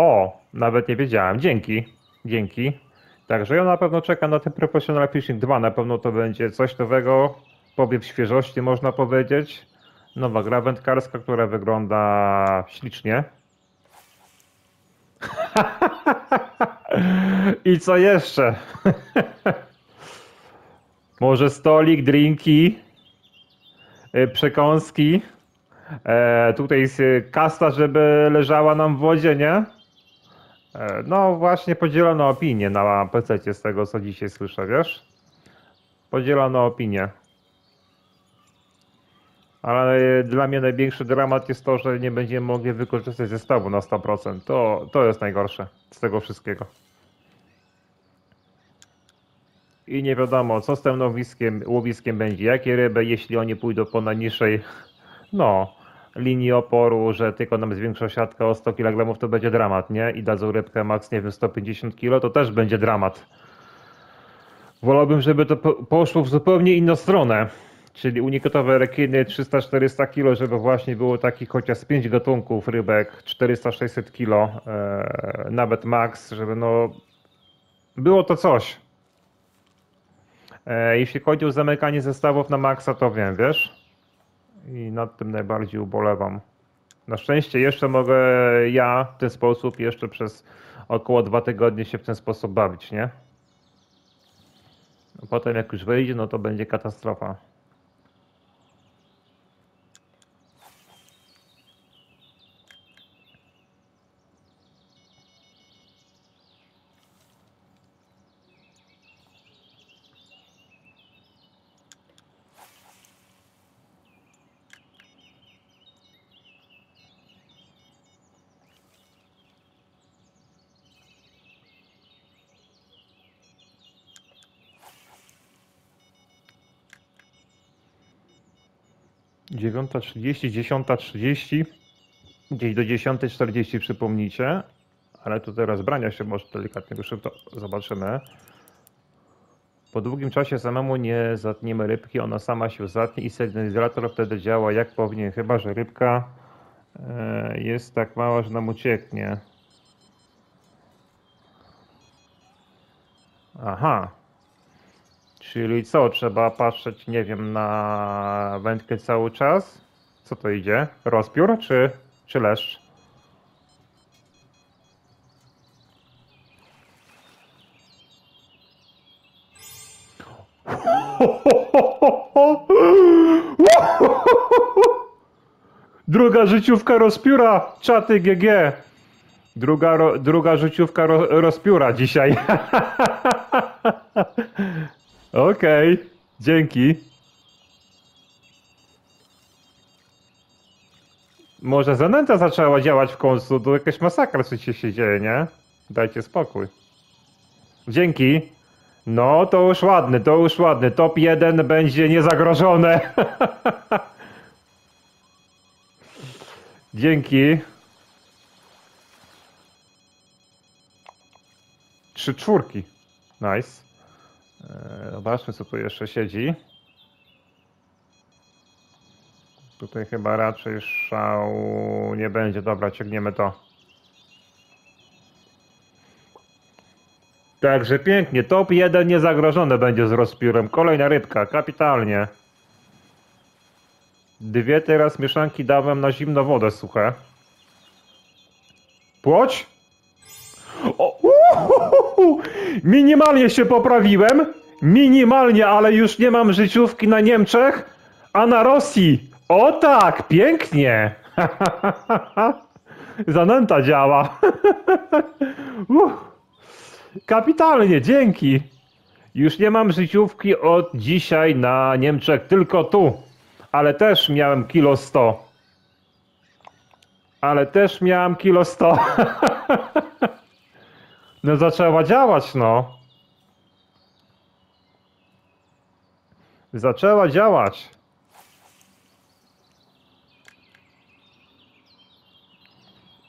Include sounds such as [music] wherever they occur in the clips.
O, nawet nie wiedziałem. Dzięki. Dzięki. Także ja na pewno czekam na ten Professional Fishing 2. Na pewno to będzie coś nowego. Powiew świeżości można powiedzieć. Nowa gra wędkarska, która wygląda ślicznie. [laughs] I co jeszcze? [laughs] Może stolik, drinki, y, przekąski. E, tutaj jest y, kasta, żeby leżała nam w wodzie, nie? E, no właśnie podzielono opinię na PC z tego, co dzisiaj słyszę, wiesz? Podzielono opinię. Ale dla mnie największy dramat jest to, że nie będziemy mogli wykorzystać zestawu na 100%. To, to jest najgorsze z tego wszystkiego. I nie wiadomo, co z tym łowiskiem, będzie, jakie ryby, jeśli oni pójdą po najniższej, no, linii oporu, że tylko nam zwiększa siatka o 100 kg, to będzie dramat, nie? I dadzą rybkę max, nie wiem, 150 kg, to też będzie dramat. Wolałbym, żeby to po- poszło w zupełnie inną stronę. Czyli unikatowe rekiny 300-400 kg, żeby właśnie było takich chociaż z 5 gatunków rybek, 400-600 kg, e, nawet max, żeby no było to coś. E, jeśli chodzi o zamykanie zestawów na maksa, to wiem, wiesz? I nad tym najbardziej ubolewam. Na szczęście jeszcze mogę ja w ten sposób jeszcze przez około dwa tygodnie się w ten sposób bawić, nie? Potem jak już wyjdzie, no to będzie katastrofa. Dziewiąta trzydzieści, dziesiąta trzydzieści, gdzieś do dziesiątej czterdzieści przypomnijcie, ale tu teraz brania się może delikatnie ruszy, to zobaczymy. Po długim czasie samemu nie zatniemy rybki, ona sama się zatnie i sygnalizator wtedy działa jak powinien, chyba że rybka e, jest tak mała, że nam ucieknie. Aha, Czyli co, trzeba patrzeć, nie wiem, na wędkę cały czas? Co to idzie? Rozpiór czy, czy leszcz? [laughs] Druga życiówka rozpióra, czaty GG. Druga, druga życiówka ro, rozpióra dzisiaj. [laughs] Okej, dzięki. Może zanęta zaczęła działać w końcu, to jakaś masakra co się, się dzieje, nie? Dajcie spokój. Dzięki. No, to już ładny, to już ładny. Top 1 będzie niezagrożone. [laughs] Dzięki. Trzy czwórki. Nice. Eee, Zobaczmy, co tu jeszcze siedzi. Tutaj chyba raczej szału nie będzie. Dobra, ciągniemy to. Także pięknie. Top 1 niezagrożone będzie z rozpiórem. Kolejna rybka. Kapitalnie. Dwie teraz mieszanki dałem na zimno wodę suche. Płoć? O, uhuhu, minimalnie się poprawiłem. Minimalnie, ale już nie mam życiówki na Niemczech, a na Rosji. O tak, pięknie. [laughs] Zanęta działa. [laughs] Kapitalnie, dzięki. Już nie mam życiówki od dzisiaj na Niemczech, tylko tu. Ale też miałem kilo 100. Ale też miałem kilo 100. [laughs] No zaczęła działać, no. Zaczęła działać.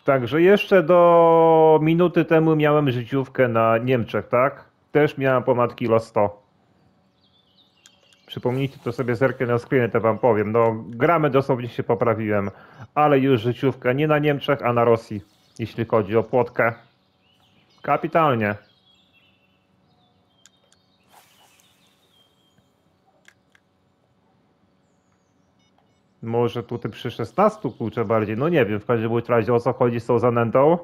Także jeszcze do minuty temu miałem życiówkę na Niemczech, tak? Też miałem ponad kilo 100. Przypomnijcie to sobie zerkę na screenie, to wam powiem. No, gramy dosłownie się poprawiłem, ale już życiówka nie na Niemczech, a na Rosji. jeśli chodzi o płotkę. Kapitalnie. Może tutaj przy 16 kurczę bardziej, no nie wiem, w każdym razie o co chodzi z tą zanętą.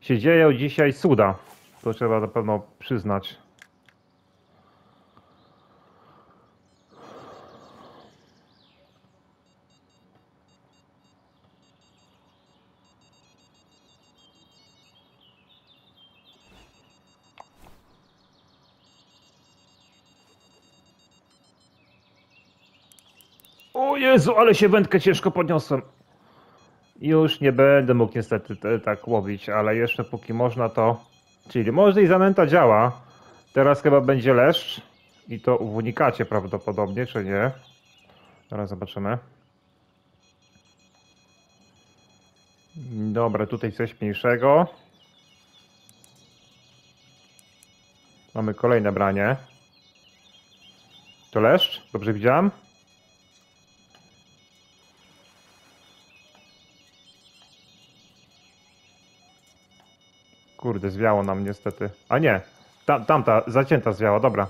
Się dzieją dzisiaj cuda. To trzeba na pewno przyznać. O Jezu, ale się wędkę ciężko podniosłem. Już nie będę mógł niestety te, tak łowić, ale jeszcze póki można to... Czyli może i zanęta działa. Teraz chyba będzie leszcz. I to w unikacie prawdopodobnie, czy nie? Zaraz zobaczymy. Dobra, tutaj coś mniejszego. Mamy kolejne branie. To leszcz? Dobrze widziałem? Kurde, zwiało nam niestety. A nie, tam, tamta, zacięta zwiała, dobra.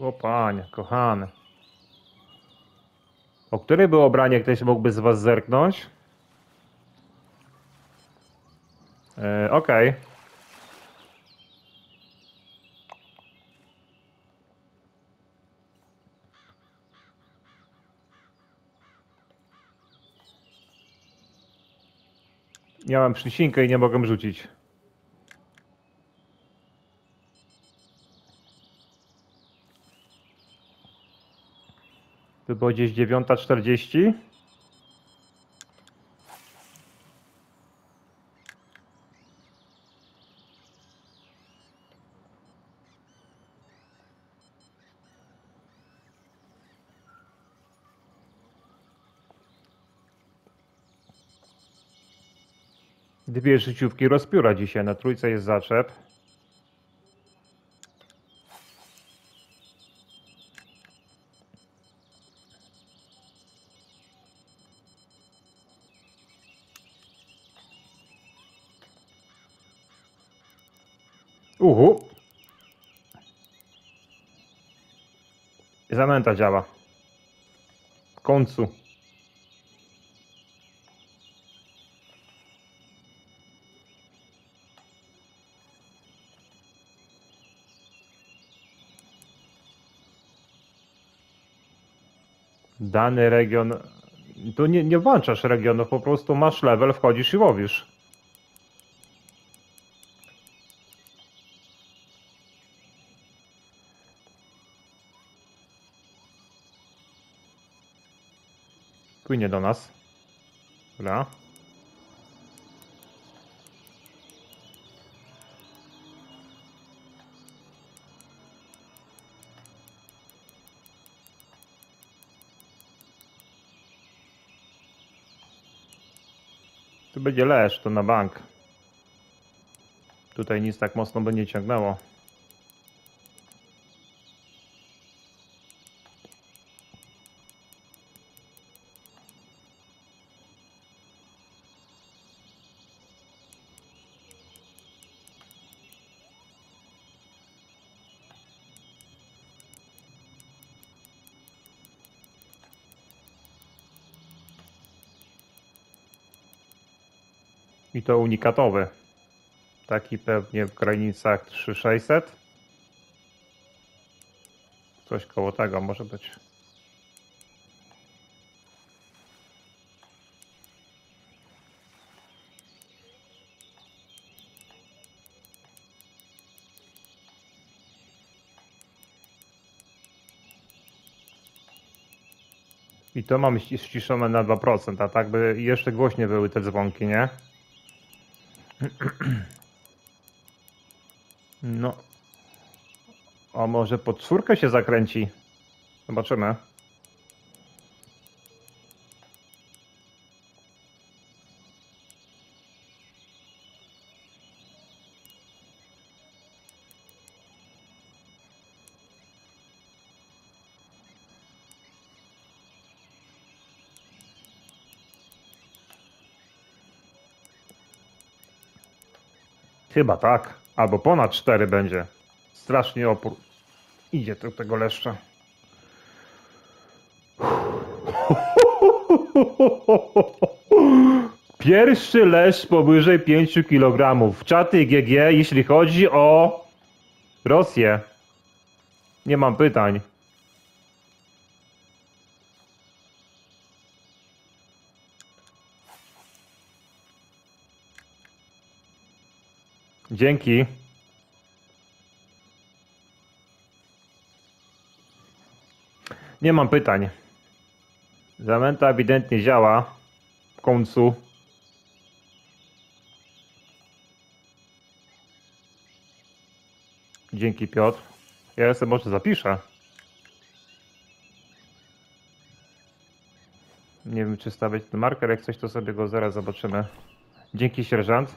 O panie, kochany. O które było branie ktoś mógłby z was zerknąć? E, Okej. Miałem przycinkę i nie mogłem rzucić. To było gdzieś 9.40. Dwie życiówki rozpióra dzisiaj. Na trójce jest zaczep. Uhu. Zamęta działa. W końcu. Dany region. Tu nie, nie włączasz regionów, po prostu masz level, wchodzisz i łowisz. Płynie do nas. Dobra. Będzie leż, to na bank. Tutaj nic tak mocno by nie ciągnęło. I to unikatowy. Taki pewnie w granicach 3600. Coś koło tego może być. I to mamy ści- ściszone na 2%, a tak by jeszcze głośniej były te dzwonki, nie? No. A może pod czwórkę się zakręci? Zobaczymy. Chyba tak. Albo ponad 4 będzie. Strasznie opór. Idzie do tego leszcza. [laughs] Pierwszy leszcz powyżej 5 kg. Czaty GG, jeśli chodzi o Rosję. Nie mam pytań. Dzięki. Nie mam pytań. Zamęta ewidentnie działa. W końcu. Dzięki Piotr. Ja sobie może zapiszę. Nie wiem czy stawiać ten marker, jak coś to sobie go zaraz zobaczymy. Dzięki sierżant.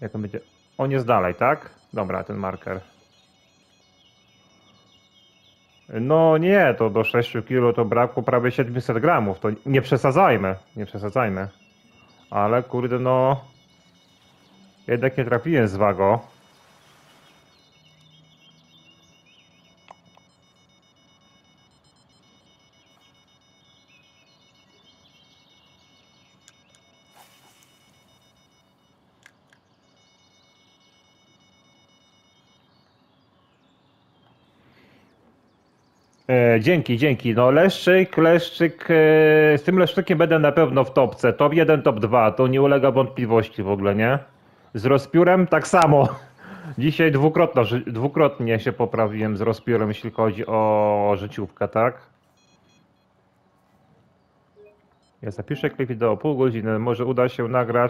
Jak on będzie... On jest dalej, tak? Dobra, ten marker. No nie, to do 6 kg to brakło prawie 700 gramów. To nie przesadzajmy, nie przesadzajmy. Ale kurde no... Jednak nie trafiłem z wago. E, dzięki, dzięki. No leszczyk, leszczyk, e, z tym leszczykiem będę na pewno w topce. Top 1, top 2, to nie ulega wątpliwości w ogóle, nie? Z rozpiórem tak samo. [laughs] Dzisiaj dwukrotno, dwukrotnie się poprawiłem z rozpiórem, jeśli chodzi o życiówkę, tak? Ja zapiszę klip wideo pół godziny, może uda się nagrać